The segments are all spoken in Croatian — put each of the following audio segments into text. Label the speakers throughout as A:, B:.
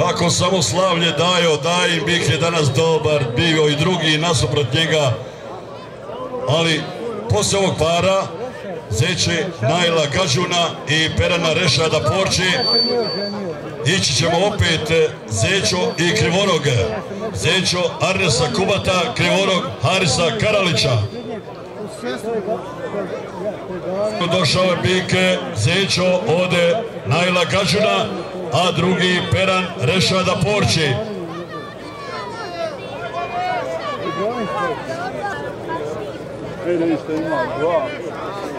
A: kako samo slavlje dajo, daj Bik je danas dobar, bio i drugi nasuprot njega, ali poslije ovog para Zeće Najla Gađuna i Perana Rešada Porči ići ćemo opet Zećo i Krivorog Zećo Arnesa Kubata Krivorog Harisa Karalića. Došao je Bik Zećo ode Najla Gađuna a drugi Peran Rešada Porči
B: Ejde, isto ima dva.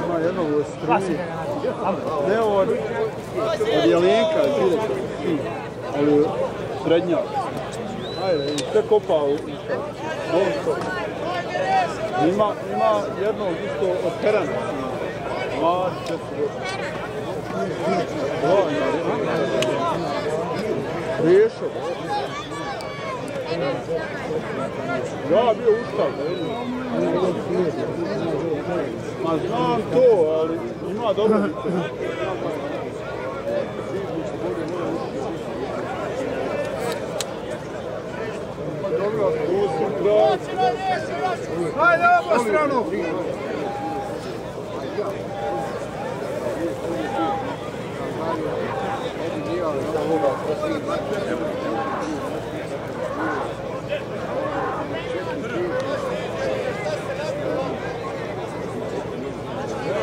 B: Ima jedno u struni. Ne od, od Jelenka, ali srednja. Ajde, kopa isto od Perana. Riješo. Ja, bio ustav. Ma znam to, ali ima dobro Dobro, tu!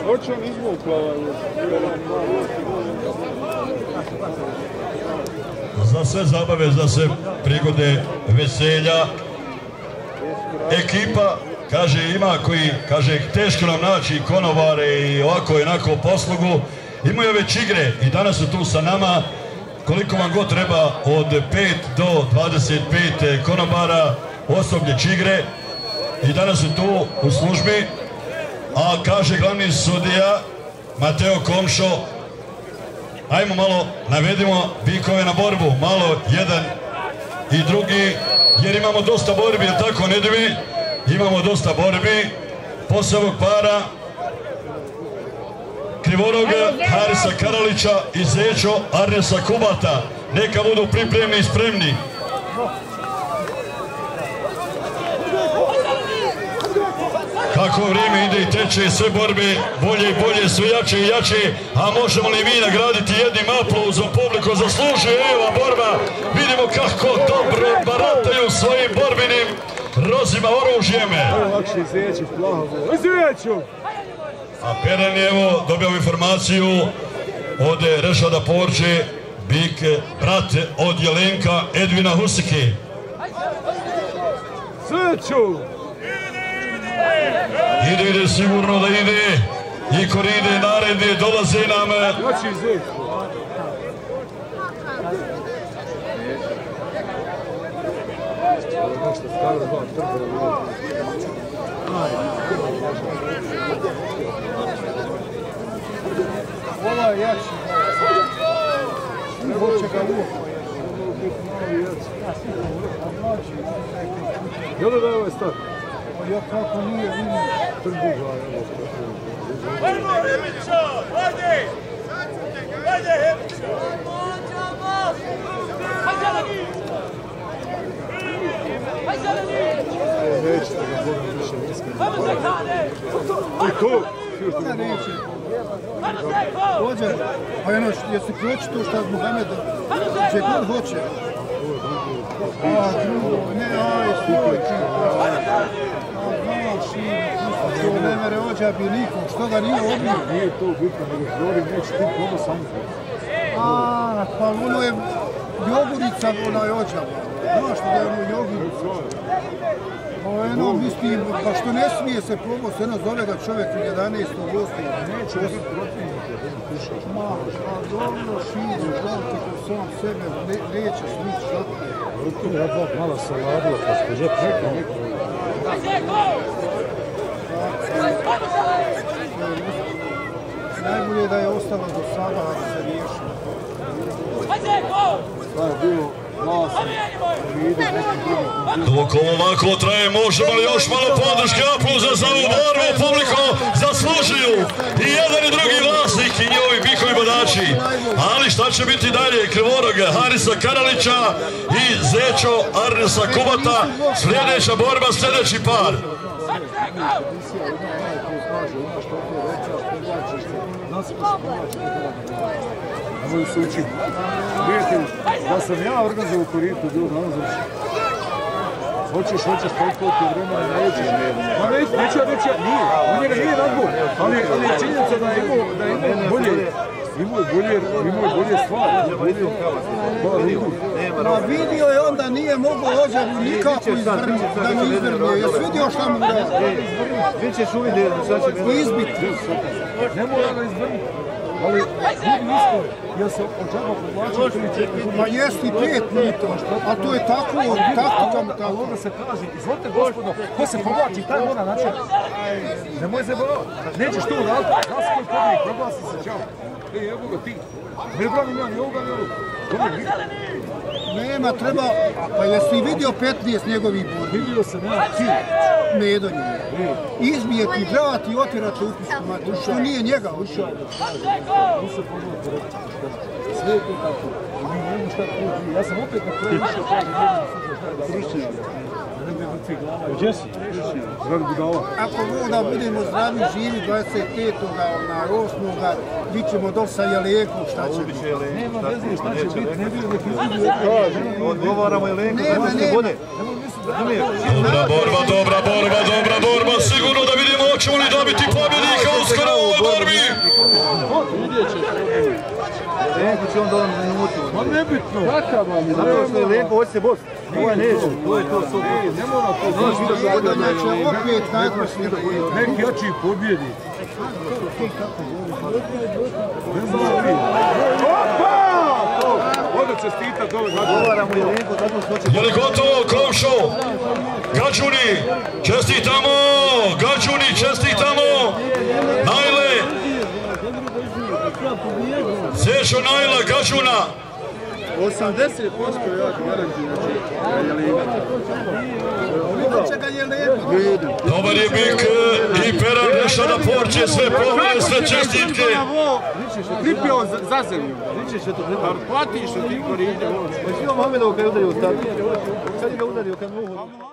B: Hoće izvukla
A: za sve zabave, za sve prigode, veselja. Ekipa, kaže, ima koji, kaže, teško nam naći konobare i ovako i onako poslugu. Imaju već igre i danas su tu sa nama. Koliko vam god treba od 5 do 25 konobara osoblje igre i danas su tu u službi. A kaže glavni sudija Mateo Komšo, ajmo malo navedimo bikove na borbu, malo jedan i drugi, jer imamo dosta borbi, tako Nedvi? Imamo dosta borbi, poslije ovog para Krivoroga, Harisa Karalića i Zećo Arnesa Kubata. Neka budu pripremni i spremni. Kako vrijeme ide i teče sve borbe, bolje i bolje, sve jače i jače, a možemo li mi nagraditi jednim aplauzom publiku zaslužuje ova borba. Vidimo kako dobro barataju svojim borbenim rozima oružjem. A Peran je evo dobio informaciju od Rešada Porče, Bik, brat od Jelenka Edvina Husike.
B: Sveću!
A: Ide, ide sigurno da ide. I koride narede, dolaze nam.
B: Znači zid. Ovo je jači. Hoće ga uho. Jel da je ovaj stak? Ja kako nije vidim trbuha.
C: Ajmo, Hemića! Ajde! Ajde, Hemića! Hajde, Zeleni! Hajde, Zeleni! Ajmo, Zekane!
B: I to!
D: Neće.
C: Ajmo,
D: pa jedno, jesi pročito šta
C: Ajmo,
D: će
C: Zeko!
D: god hoće. A drugo, ne, aj, stoj ti.
C: Ajmo,
D: to ne mere ođa bi nikom, što ga nije obio.
B: Nije to bitno, nego Flori neće ti pomoć samo.
D: A, pa ono je jogurica, onaj ođa. Znaš što da je ono jogurica. Pa eno, mislim, pa što ne smije se se eno zove ga čovjek u 11. gostu.
B: Neće biti protivnik, da ne pušaš.
D: Ma, pa dobro, širi, žalti ko sam sebe, ne, neće smiti šlatke.
B: Ruku ja dva mala saladila, pa ste žep
C: Zeleni!
D: Najbolje da je ostalo do sada, ali se riješilo.
C: Ajde, Zeko!
A: Dok ovako traje, možemo li još malo podrške aplauza za ovu borbu, publiko zaslužuju i jedan i drugi vlasnik i njihovi bikovi bodači. Ali šta će biti dalje? Krivoroga, Harisa Karalića i Zečo Arnesa Kubata. Sljedeća borba, sljedeći par.
B: Nemoj se učiti. Prijatelj, da sam ja organizovao koritu, bilo nalazim. Hoćeš, hoćeš, koliko ti vremena nećeš. Ma neću, neću ja reći, nije, u njega nije razgovor, ali, ali je činjenica da je imao, da je imao bolje, imao je bolje, imao je bolje stvari, bolje.
D: Ma vidio je onda nije mogao Ođavu nikako izvrnuti, da mu izvrnuje. Jesi vidio šta mu radi?
B: Vi ćeš uvidjeti, sad će
D: U izbiti.
B: Ne mora ga izvrnuti. Ali, budi iskren, ja sam od džaba povlačio tri četiri
D: Ma jesi i pet puta, a to je tako, taktika mu
B: Ali
D: tako.
B: onda se kaže, izvolite gospodo, ko se povlači, taj mora način. Nemoj se bavati, nećeš to uraditi, znaš koji pobjeg, proglasi se, čao. E, evo ga ti, ne branim ja ni ovoga, ni ovoga. Dobro,
D: Nema, treba, pa jesi vidio 15 njegovih borbi?
B: vidio sam ja ti.
D: Medo njega. Izbije ti vrat i otjerate u pušku mater. Što nije njega ušao.
B: Sve je to tako. Ja sam opet na kraju. Gdje si?
D: Ako voda budemo zdravi, živi 25. na 8. bit ćemo do sa Jelekom, šta će biti.
B: Nema veze šta će biti, ne bi nek izgubi.
E: Odgovaramo Jelenko,
D: Nema,
E: nema se
D: nema.
E: vode.
A: Dobra borba, dobra borba, dobra borba. Sigurno da vidimo hoćemo li dobiti pobjednika uskoro u ovoj borbi.
E: Jelenko će on dovoljno minutu.
B: Ma nebitno. Kakav vam je?
E: Zato što Jelenko hoće se boss. Ovaj neće, to je to sad.
B: Ne mora to znači da
D: Medo neće opet najposlije.
B: Neki jači pobjedi. Ne znam. Opa! Ode čestita dole.
E: Odgovaramo Jelenko, zato što hoće
A: Je li gotovo, komšo? Gađuni, čestitamo! Gađuni, čestitamo! Najle! Sešo Najla, Gađuna!
B: 80% ja garantujem
D: Vidjet će ga Jeleko.
A: Dobar je bik i Peran Neša na porče, sve pobjede, sve čestitke.
B: Pripio za zemlju.
E: Je treba.
B: Platiš od tih korinja.
E: Pa si imao Mohamedov kad je udario u. Sad je ga udario kad mogu.